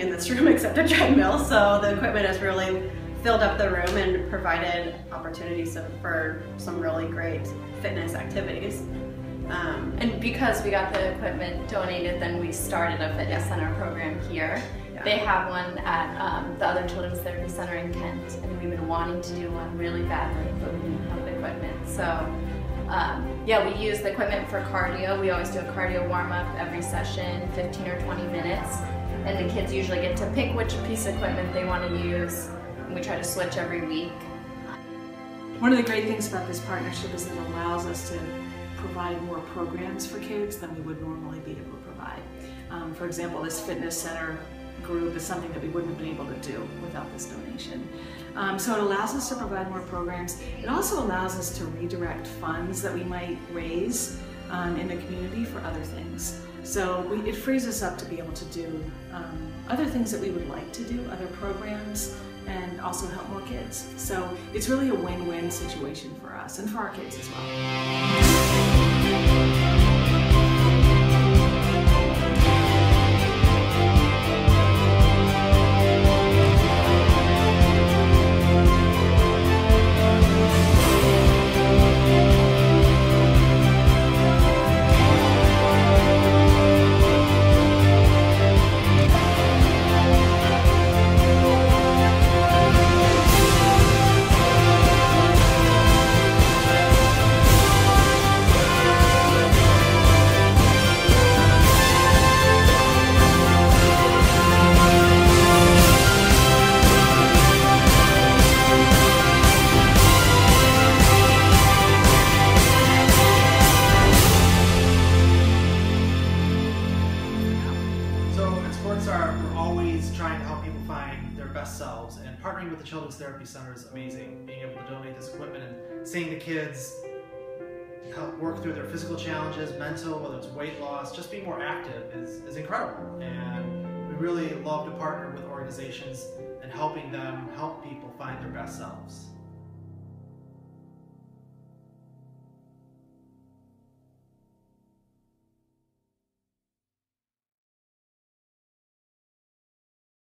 in this room except a treadmill, so the equipment has really filled up the room and provided opportunities for some really great fitness activities. Um, and because we got the equipment donated, then we started a fitness yeah. center program here. Yeah. They have one at um, the other Children's Therapy Center in Kent, and we've been wanting to do one really badly, but we didn't have the equipment. So, um, yeah, we use the equipment for cardio. We always do a cardio warm up every session, 15 or 20 minutes, and the kids usually get to pick which piece of equipment they want to use. And we try to switch every week. One of the great things about this partnership is that it allows us to provide more programs for kids than we would normally be able to provide. Um, for example, this fitness center group is something that we wouldn't have been able to do without this donation. Um, so it allows us to provide more programs. It also allows us to redirect funds that we might raise um, in the community for other things. So we, it frees us up to be able to do um, other things that we would like to do, other programs, and also help more kids. So it's really a win-win situation for us and for our kids as well. Best selves. And partnering with the Children's Therapy Center is amazing. Being able to donate this equipment and seeing the kids help work through their physical challenges, mental, whether it's weight loss, just being more active is, is incredible. And we really love to partner with organizations and helping them help people find their best selves.